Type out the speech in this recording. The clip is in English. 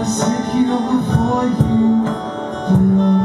I sit here before you, you